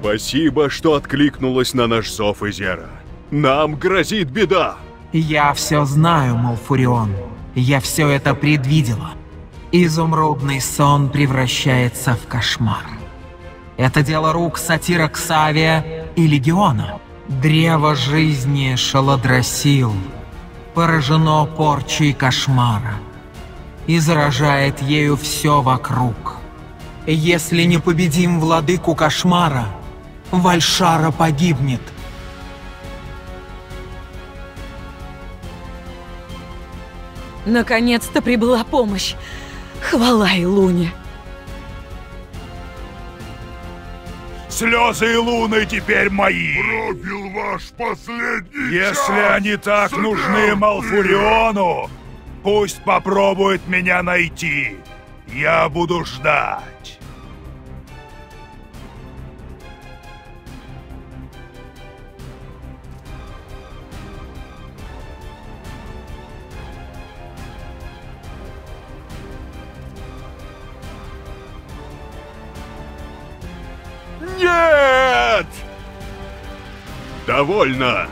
Спасибо, что откликнулась на наш зов, Изера. Нам грозит беда. Я все знаю, Малфурион. Я все это предвидела. Изумрудный сон превращается в кошмар. Это дело рук сатира Ксавия и Легиона. Древо жизни Шаладросил поражено порчей кошмара и заражает ею все вокруг. Если не победим владыку кошмара, Вальшара погибнет. Наконец-то прибыла помощь. Хвала Илуне. Слезы и луны теперь мои. Пробил ваш последний Если час. они так нужны. Малфуриону, пусть попробует меня найти. Я буду ждать. Нет! Довольно!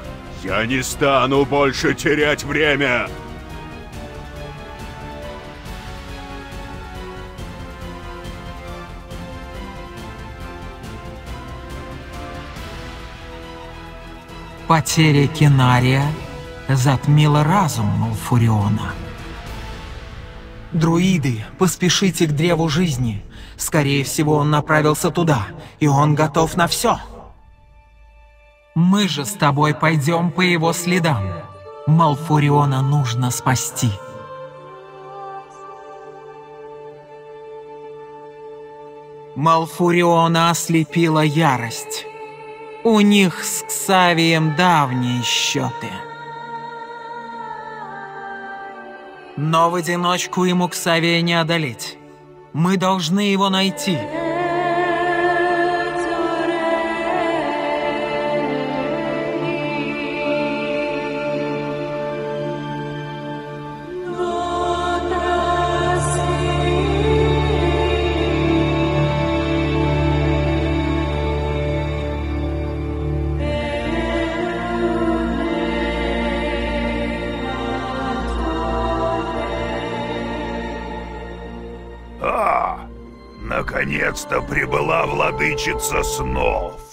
Я не стану больше терять время! Потеря Кинария затмила разум Малфуриона. Друиды, поспешите к Древу Жизни. Скорее всего, он направился туда, и он готов на все. Мы же с тобой пойдем по его следам. Малфуриона нужно спасти. Малфуриона ослепила ярость. У них с Ксавием давние счеты. Но в одиночку ему Ксавия не одолеть. Мы должны его найти. Наконец-то прибыла владычица снов.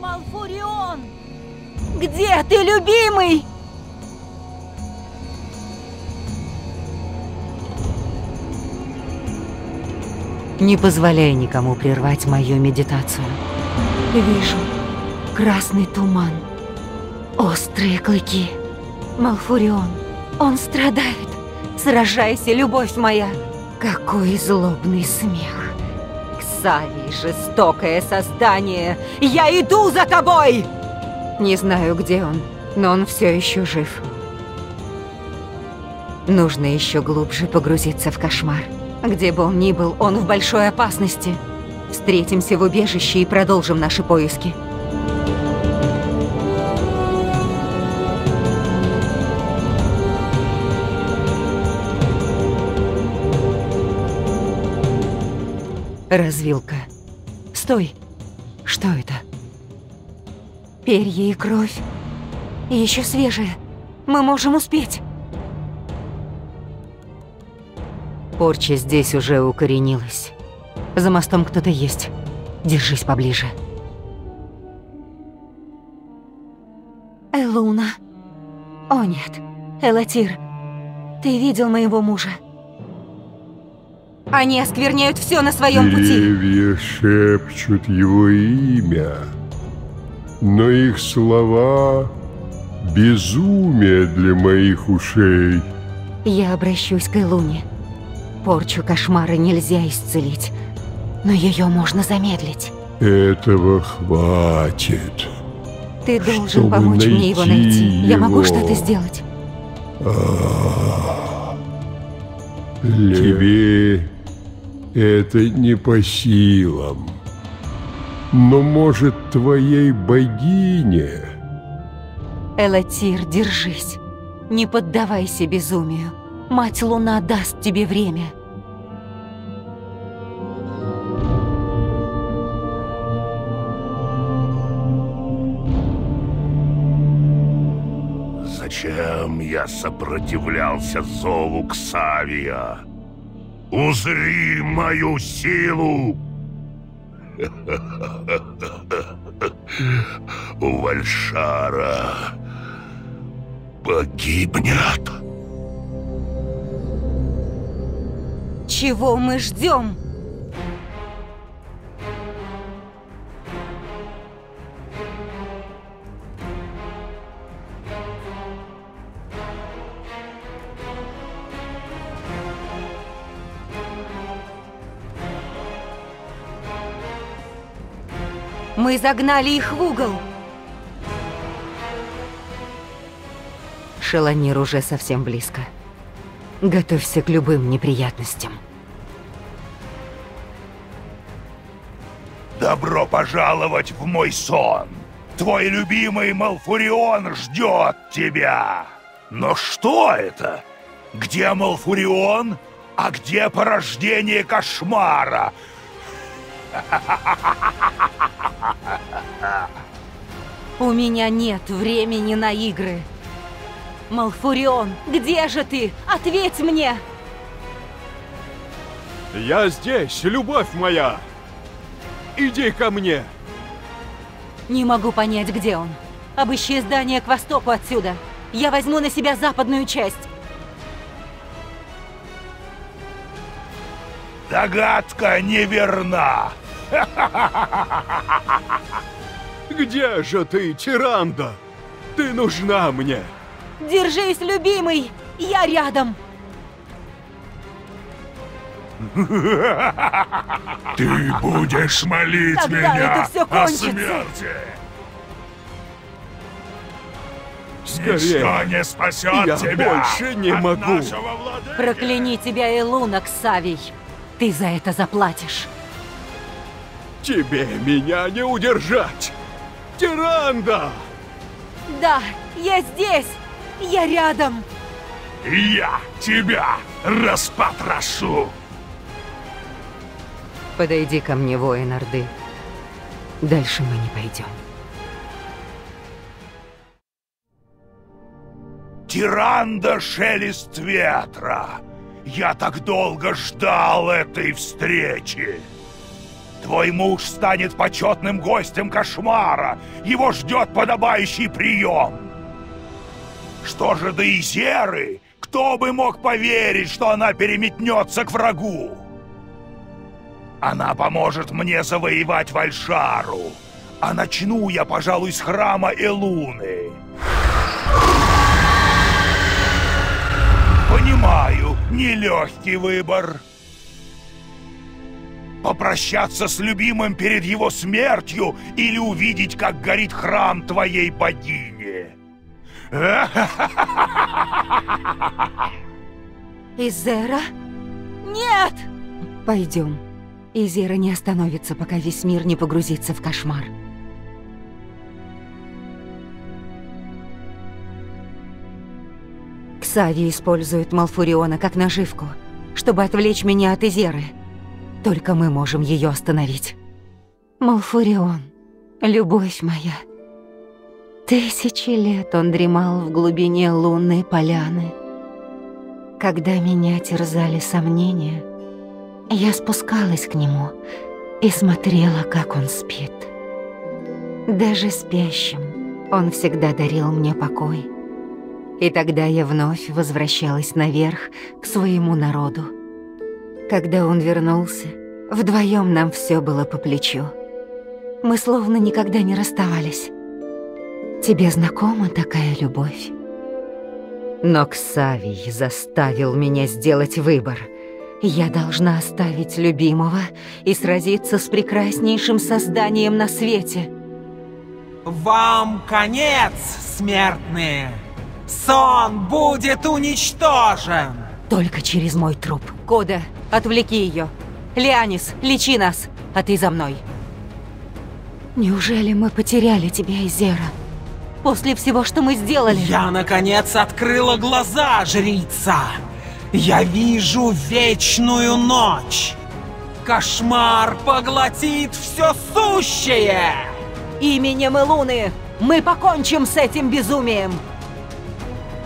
Малфурион! Где ты, любимый? Не позволяй никому прервать мою медитацию. Вижу красный туман, острые клыки. Малфурион, он страдает. Сражайся, любовь моя. Какой злобный смех. Ксавий, жестокое создание, я иду за тобой! Не знаю, где он, но он все еще жив. Нужно еще глубже погрузиться в кошмар. Где бы он ни был, он в большой опасности. Встретимся в убежище и продолжим наши поиски. Развилка. Стой! Что это? Перья и кровь. Еще свежая. Мы можем успеть. Порча здесь уже укоренилась. За мостом кто-то есть. Держись поближе. Элуна. О нет, Элатир. Ты видел моего мужа? Они оскверняют все на своем пути. Деревья шепчут его имя. но их слова — безумие для моих ушей. Я обращусь к Илуне. Порчу кошмара нельзя исцелить, но ее можно замедлить. Этого хватит. Ты должен Чтобы помочь мне его найти найти. Я могу его. что-то сделать. Тебе это не по силам. Но может твоей богине... Элатир, держись. Не поддавайся безумию. Мать Луна даст тебе время. Зачем я сопротивлялся зову Ксавия? Узри мою силу! У Вальшара погибнет. Чего мы ждем? Мы загнали их в угол. Шелонир уже совсем близко. Готовься к любым неприятностям. Добро пожаловать в мой сон. Твой любимый Малфурион ждет тебя. Но что это? Где Малфурион? А где порождение кошмара? У меня нет времени на игры. Малфурион, где же ты? Ответь мне! Я здесь, любовь моя! Иди ко мне! Не могу понять, где он. Обыщи здание к востоку отсюда. Я возьму на себя западную часть. Догадка неверна. Где же ты, Тиранда? Ты нужна мне! Держись, любимый! Я рядом! Ты будешь молить Когда меня о смерти. Скорее! Ничто не спасет Я тебя больше не от могу. Прокляни тебя, Элуна, Ксавий! Ты за это заплатишь. Тебе меня не удержать! Тиранда! Да, я здесь! Я рядом! Я тебя распотрошу. Подойди ко мне, воин Орды. Дальше мы не пойдем. Тиранда шелест ветра. Я так долго ждал этой встречи. Твой муж станет почетным гостем кошмара. Его ждет подобающий прием. Что же до Изеры? Кто бы мог поверить, что она переметнется к врагу? Она поможет мне завоевать Вальшару. А начну я, пожалуй, с храма Элуны. Понимаю, нелегкий выбор. Попрощаться с любимым перед его смертью или увидеть, как горит храм твоей богини. Изера? Нет! Пойдем. Изера не остановится, пока весь мир не погрузится в кошмар. Ксави использует Малфуриона как наживку, чтобы отвлечь меня от Изеры. Только мы можем ее остановить. Малфурион, любовь моя. Тысячи лет он дремал в глубине лунной поляны. Когда меня терзали сомнения, я спускалась к нему и смотрела, как он спит. Даже спящим он всегда дарил мне покой. И тогда я вновь возвращалась наверх к своему народу. Когда он вернулся, вдвоем нам все было по плечу. Мы словно никогда не расставались. Тебе знакома такая любовь? Но Ксавий заставил меня сделать выбор. Я должна оставить любимого и сразиться с прекраснейшим созданием на свете. Вам конец, смертные! Сон будет уничтожен! Только через мой труп. Кода, отвлеки ее. Лианис, лечи нас, а ты за мной. Неужели мы потеряли тебя, Изера? После всего, что мы сделали? Я, наконец, открыла глаза, жрица! Я вижу вечную ночь! Кошмар поглотит все сущее! Именем Илуны мы покончим с этим безумием!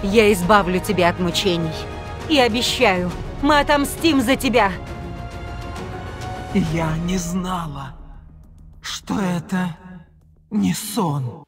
Я избавлю тебя от мучений. И обещаю, мы отомстим за тебя. Я не знала, что это не сон.